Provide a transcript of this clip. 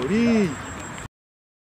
グリー